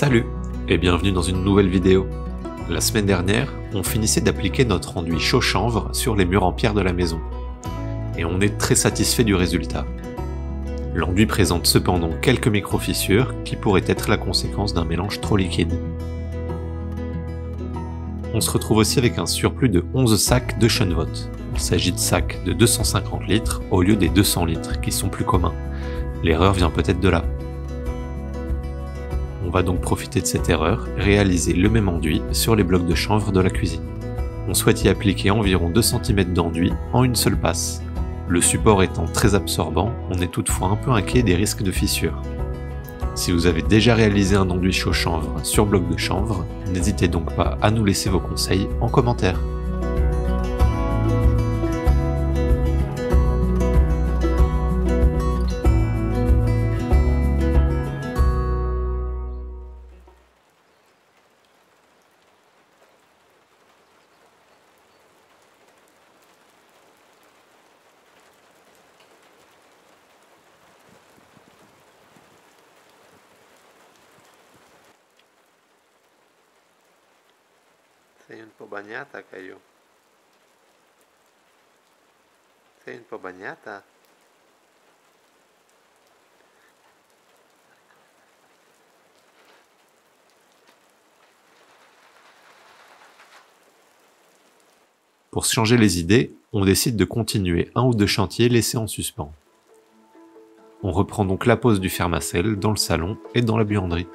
Salut et bienvenue dans une nouvelle vidéo. La semaine dernière, on finissait d'appliquer notre enduit chaud chanvre sur les murs en pierre de la maison. Et on est très satisfait du résultat. L'enduit présente cependant quelques micro-fissures qui pourraient être la conséquence d'un mélange trop liquide. On se retrouve aussi avec un surplus de 11 sacs de Chenvot. Il s'agit de sacs de 250 litres au lieu des 200 litres qui sont plus communs. L'erreur vient peut-être de là. On va donc profiter de cette erreur réaliser le même enduit sur les blocs de chanvre de la cuisine. On souhaite y appliquer environ 2 cm d'enduit en une seule passe. Le support étant très absorbant, on est toutefois un peu inquiet des risques de fissures. Si vous avez déjà réalisé un enduit chaud chanvre sur bloc de chanvre, n'hésitez donc pas à nous laisser vos conseils en commentaire. Sei un po' bagnata, Caio. Sei un po' bagnata? Pour changer les idées, on décide de continuer un ou deux chantiers laissés en suspens. On reprend donc la pose du fermacelle dans le salon et dans la buanderie.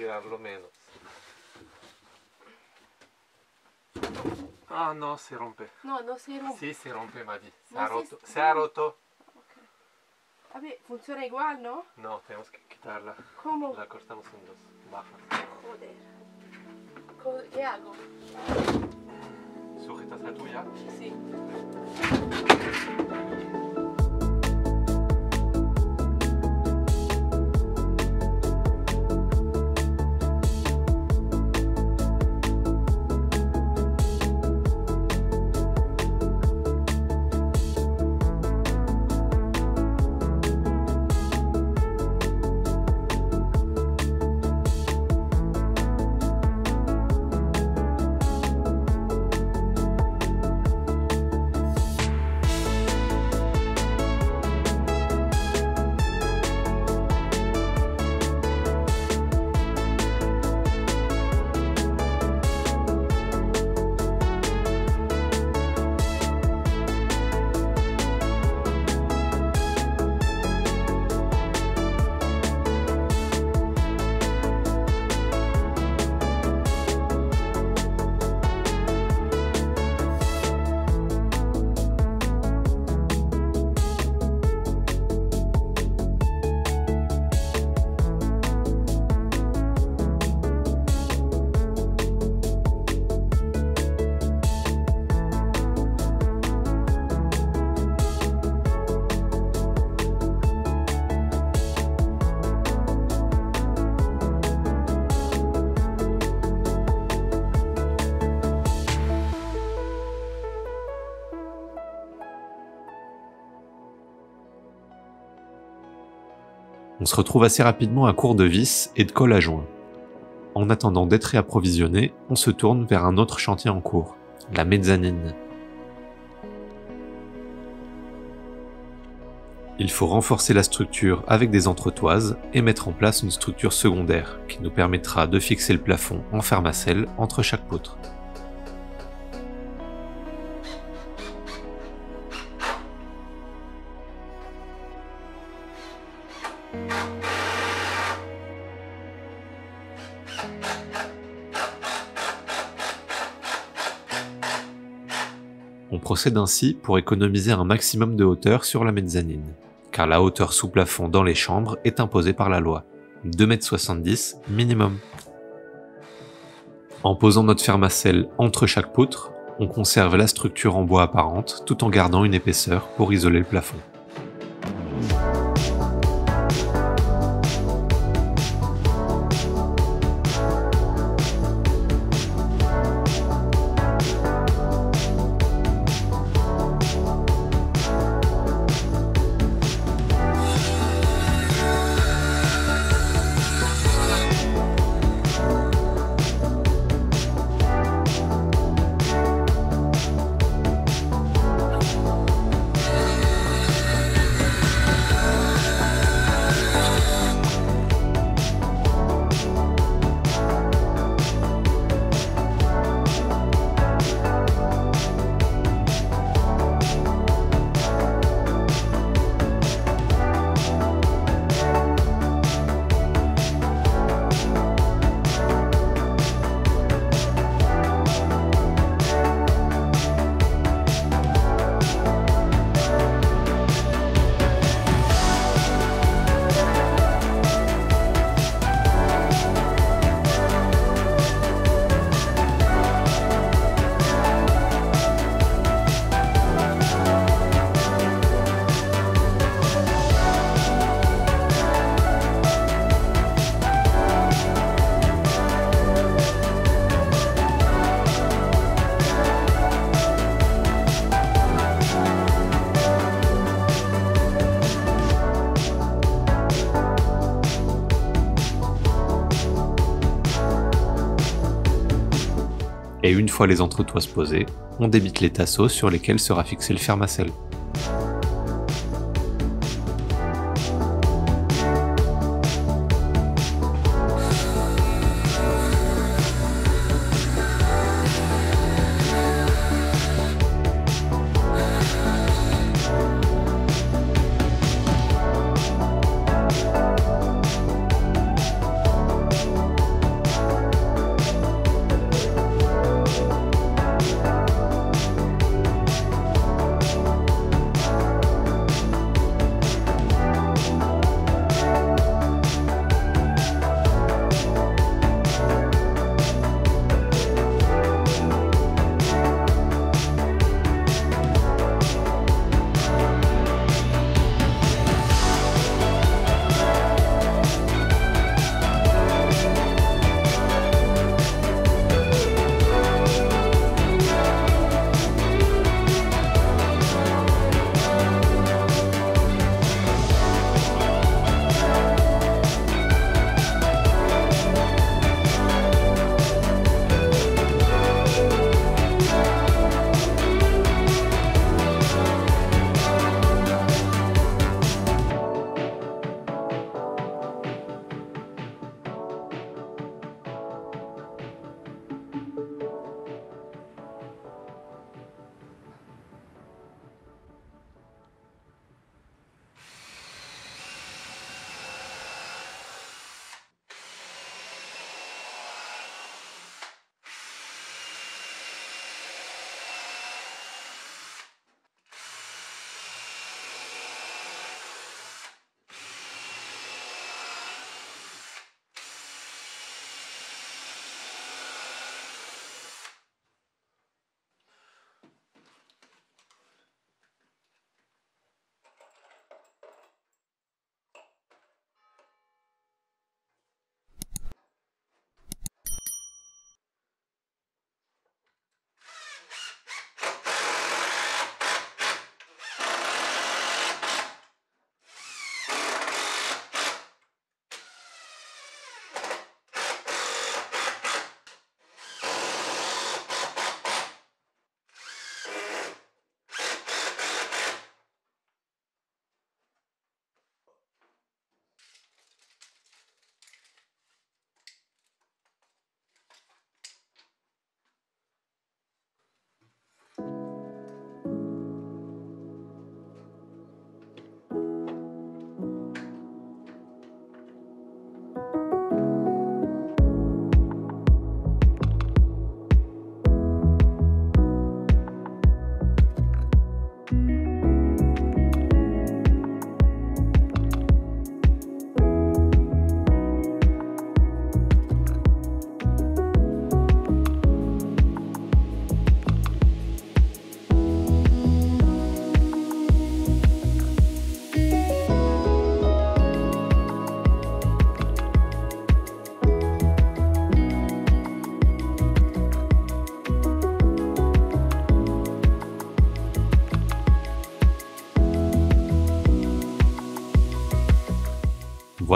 tirarlo meno ah no si rompe no non si rompe si, si rompe ma di si, rotto. si è rotto okay. vabbè funziona igual no? no tenemos que quitarla ¿Cómo? la su un dos baja joder ¿qué hago? sujetas la tuya? si. Se retrouve assez rapidement à court de vis et de colle à joint. En attendant d'être réapprovisionné, on se tourne vers un autre chantier en cours, la mezzanine. Il faut renforcer la structure avec des entretoises et mettre en place une structure secondaire qui nous permettra de fixer le plafond en fermacelle entre chaque poutre. Procède ainsi pour économiser un maximum de hauteur sur la mezzanine, car la hauteur sous plafond dans les chambres est imposée par la loi, 2,70 m minimum. En posant notre fermacelle entre chaque poutre, on conserve la structure en bois apparente tout en gardant une épaisseur pour isoler le plafond. Et une fois les entretoises posées, on débite les tasseaux sur lesquels sera fixé le fermacelle.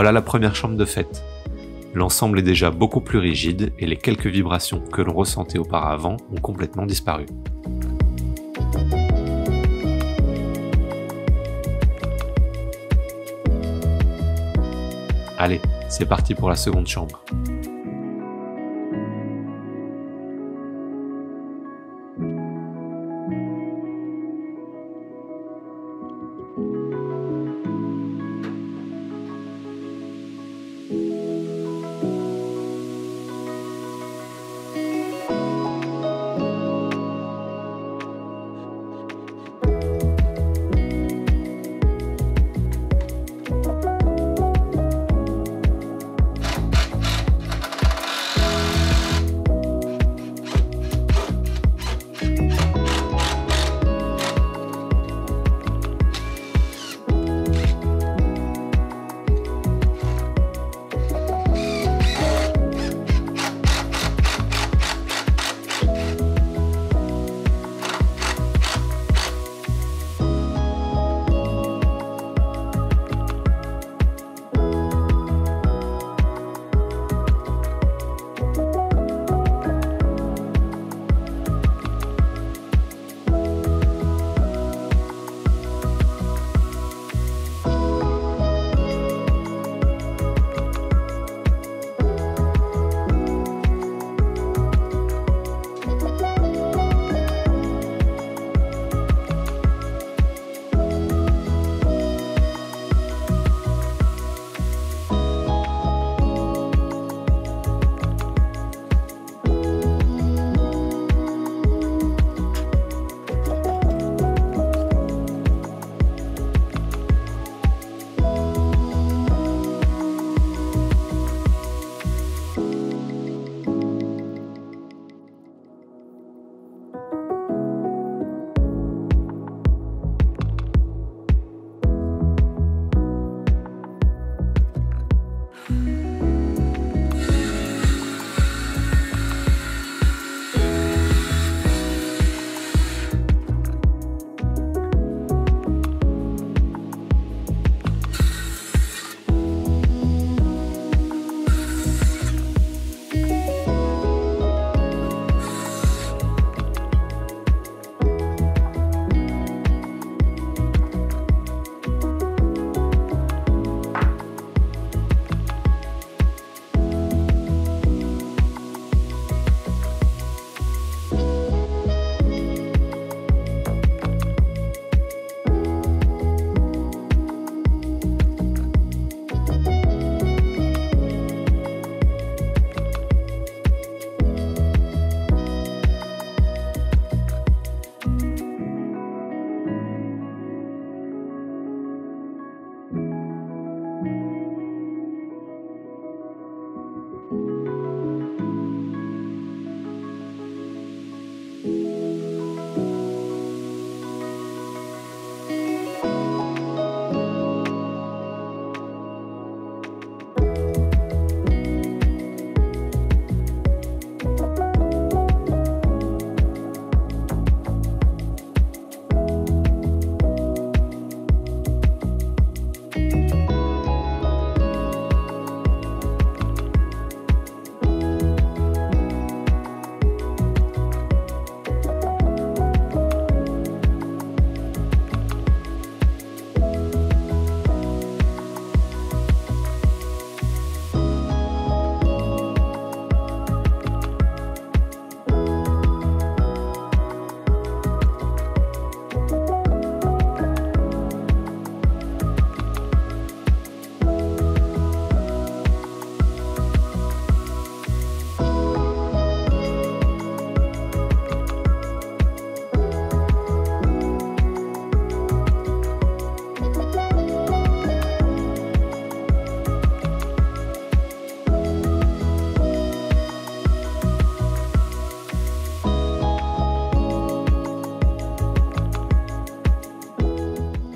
Voilà la première chambre de fête. L'ensemble est déjà beaucoup plus rigide et les quelques vibrations que l'on ressentait auparavant ont complètement disparu. Allez, c'est parti pour la seconde chambre.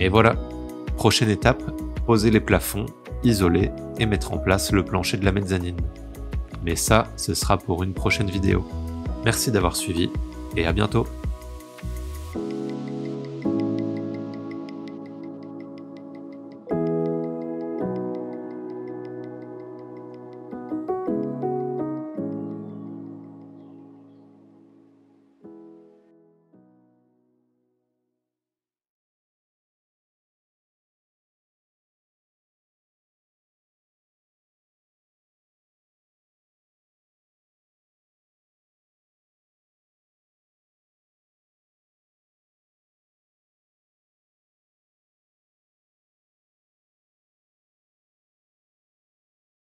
Et voilà, prochaine étape, poser les plafonds, isoler et mettre en place le plancher de la mezzanine. Mais ça, ce sera pour une prochaine vidéo. Merci d'avoir suivi et à bientôt